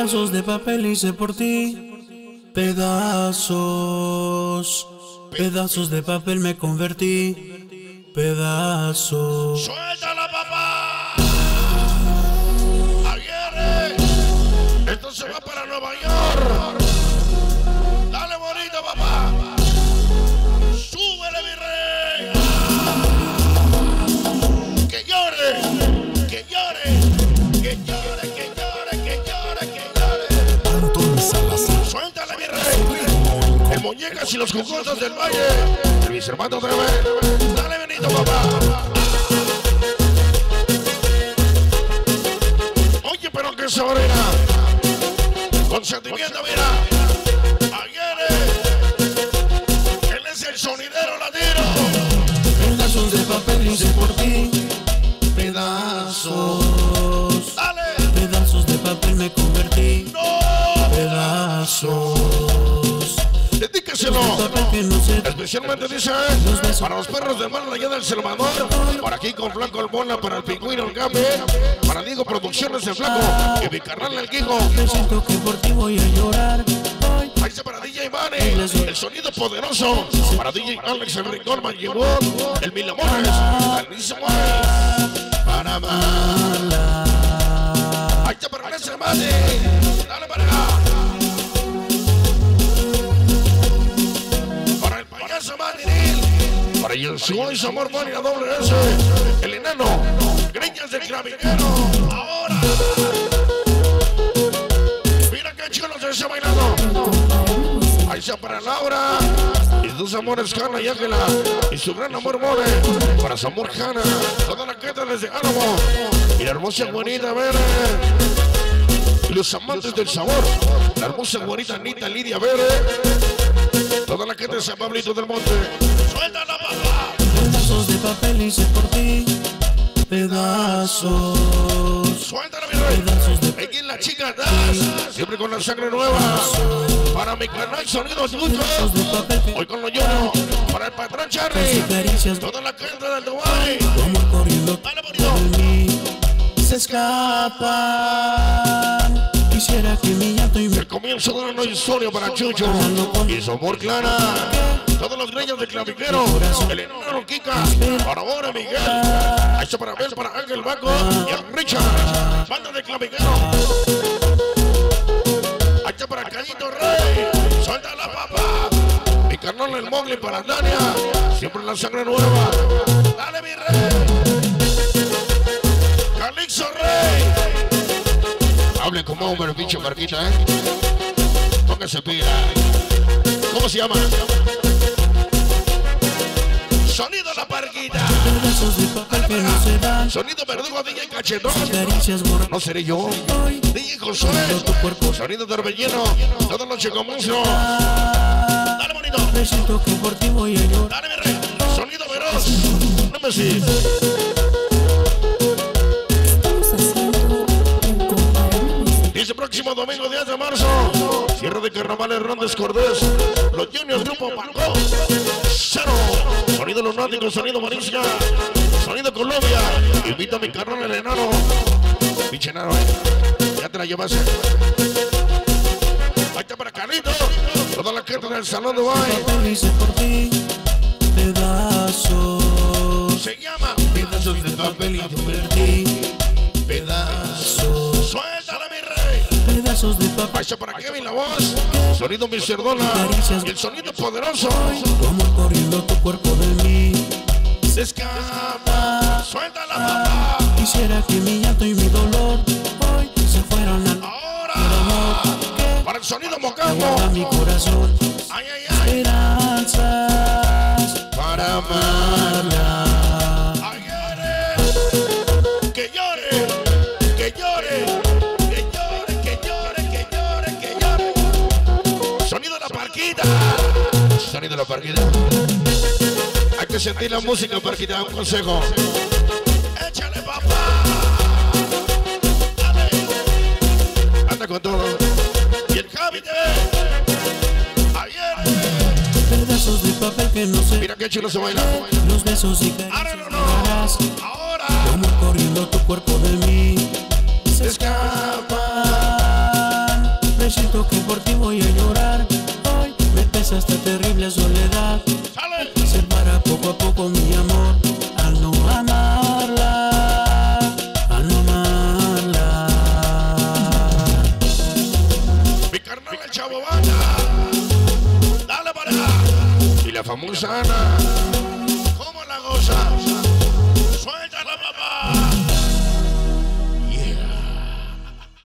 Pedazos de papel hice por ti. Pedazos. Pedazos de papel me convertí. Pedazos. Muñecas y los jugosos del valle. Mis hermanos de Dale, Benito, papá. Oye, pero que sobrina. Con sentimiento, mira. Aguirre. Él es el sonidero Se Especialmente dice para los perros del mar allá del Salvador, para aquí con Flaco el Bola, para el Pingüino el Gabe, para Diego Producciones el Flaco. Y mi carnal el Guijo. Me siento que por ti voy a llorar. Hoy Ahí está para DJ Vane, el sonido poderoso, para DJ Alex el Rincón Manguibón, el Milamores, Alicia para para el Amor Mani, la doble S, el enano, Greñas del Clavijero, ahora. Mira qué chulo se está bailando. Ahí está para Laura y sus amores Hanna y Ángela y su gran amor More para su amor Hanna, toda la gente desde Álamo y la hermosa bonita Verde. Los amantes del sabor, la hermosa bonita Anita Lidia Verde, toda la gente de San Pablito del Monte. ¡Suéltala! Pedazos de papel hice por ti. Pedazos. ¡Suéltala, mi rey! Pedazos de Aquí en la chica Das, siempre con la sangre nueva. Para mi canal Sonido Tuyo. pedazos de papel que Hoy con los lloro. Para el patrón Charlie. Toda la gente del Dubai. como corriendo Dale, bonito. Se escapan. Quisiera que mi comienzo de una nueva historia para Chucho y su amor clara. Todos los reyes de Clavijero, el enano Kika, para Bora Miguel, está para Abel, para Ángel Baco y el Richard, banda de Clavijero. Ahí está para Cañito Rey, suelta la papa. Mi carnal el Mowgli para Dania, siempre la sangre nueva. Dale mi rey. Calixto Rey. Hable como hombre, pinche marquita, ¿eh? Póngase pila. ¿Cómo se llama? Sonido la parquita. Sonido verdugo, DJ cachetón. No seré yo. DJ cuerpo Sonido de relleno. Toda noche con monstruo. Dale, bonito. Dale, mi rey. Sonido veloz. No me sigas. Domingo 10 de marzo. Cierre de carnavales Rondes Cordés. Los Juniors Grupo Paco. Cero. Sonido lunático, sonido Marisca. Sonido Colombia. Invita a mi carnal el enano. Pinche enano. Ya te la llevas. Ahí está para Carlito. Toda la gente del Salón de ti. Pedazos. Se llama Pedazos de papel y convertí. Pedazos. Mi. Pedazos de. Ahí está para Kevin la voz. Sonido Mr. Dona. Y el sonido poderoso. Tu amor corriendo tu cuerpo de mí. Se escapa. Suéltala, papá. Quisiera que mi llanto y mi dolor hoy se fueran al Ahora. que Para el sonido a mocango. mi corazón. Ay, ay, ay. Esperanzas Parquita. Hay que sentir la música, parquita. Un consejo. Échale, papá. Dale. Anda con todo. Y el Javi TV. Ayer. Pedazos de papel que no se Mira qué chulo se baila. Los besos y Ahora caricias no, raras, no. Ahora. Como corriendo tu cuerpo de mí chavo banda.